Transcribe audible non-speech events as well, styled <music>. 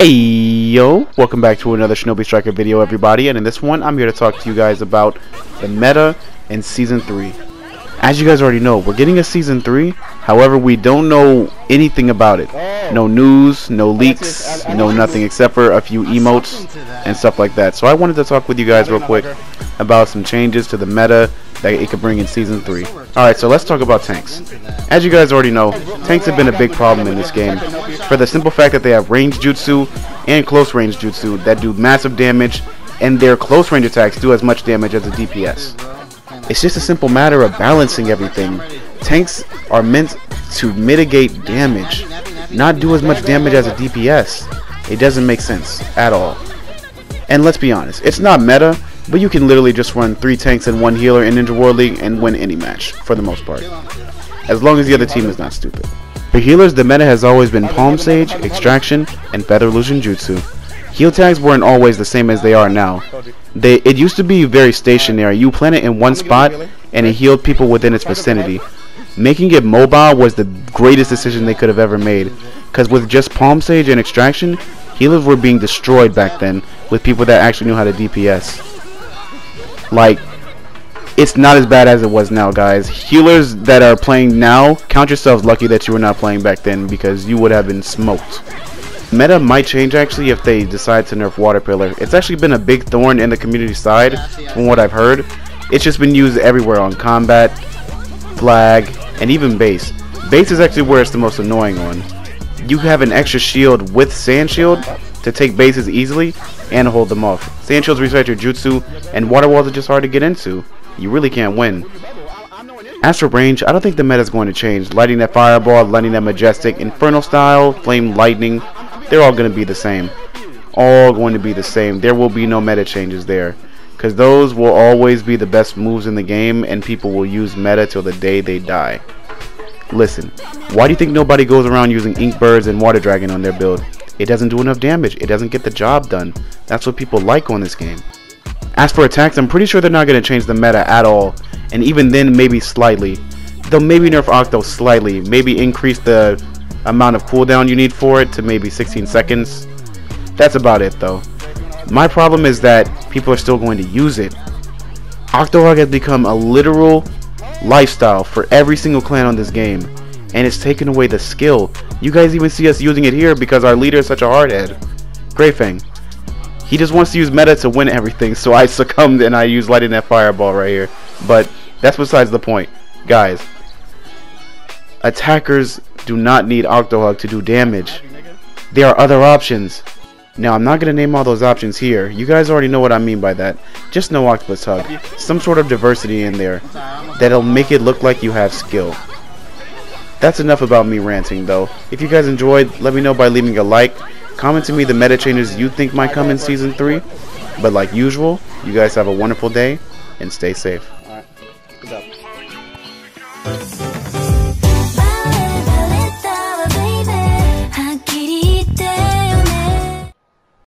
Hey yo, welcome back to another Shinobi Striker video everybody. And in this one I'm here to talk to you guys about the meta in Season 3. As you guys already know, we're getting a Season 3, however we don't know anything about it. No news, no leaks, no nothing except for a few emotes and stuff like that. So I wanted to talk with you guys real quick about some changes to the meta that it could bring in Season 3. Alright, so let's talk about tanks. As you guys already know, tanks have been a big problem in this game for the simple fact that they have range jutsu and close range jutsu that do massive damage and their close range attacks do as much damage as a DPS. It's just a simple matter of balancing everything. Tanks are meant to mitigate damage, not do as much damage as a DPS. It doesn't make sense at all. And let's be honest, it's not meta, but you can literally just run three tanks and one healer in Ninja World League and win any match, for the most part. As long as the other team is not stupid. For healers, the meta has always been Palm Sage, Extraction, and Feather Illusion Jutsu. Heal tags weren't always the same as they are now. They It used to be very stationary. You plant it in one spot, and it healed people within its vicinity. Making it mobile was the greatest decision they could have ever made. Because with just Palm Sage and Extraction, healers were being destroyed back then with people that actually knew how to DPS. Like, it's not as bad as it was now, guys. Healers that are playing now, count yourselves lucky that you were not playing back then because you would have been smoked. Meta might change actually if they decide to nerf Water Pillar. It's actually been a big thorn in the community side from what I've heard. It's just been used everywhere on combat, flag, and even base. Base is actually where it's the most annoying one. You have an extra shield with Sand Shield to take bases easily and hold them off. Sand Shields reset your jutsu, and Water Walls are just hard to get into. You really can't win. As for range, I don't think the meta is going to change. Lighting that fireball, lighting that majestic, infernal style, flame lightning, they're all going to be the same. All going to be the same. There will be no meta changes there. Because those will always be the best moves in the game, and people will use meta till the day they die. Listen, why do you think nobody goes around using Ink Birds and Water Dragon on their build? It doesn't do enough damage. It doesn't get the job done. That's what people like on this game. As for attacks, I'm pretty sure they're not going to change the meta at all. And even then, maybe slightly. They'll maybe nerf Octo slightly. Maybe increase the amount of cooldown you need for it to maybe 16 seconds. That's about it though. My problem is that people are still going to use it. Octohog has become a literal lifestyle for every single clan on this game. And it's taken away the skill. You guys even see us using it here because our leader is such a hardhead. Greyfang. He just wants to use meta to win everything, so I <laughs> succumbed and I used lighting that fireball right here. But that's besides the point. Guys, attackers do not need Octohug to do damage. There are other options. Now, I'm not going to name all those options here. You guys already know what I mean by that. Just no Octopus Hug. Some sort of diversity in there that'll make it look like you have skill. That's enough about me ranting, though. If you guys enjoyed, let me know by leaving a like. Comment to me the meta changes you think might come in Season 3. But like usual, you guys have a wonderful day, and stay safe.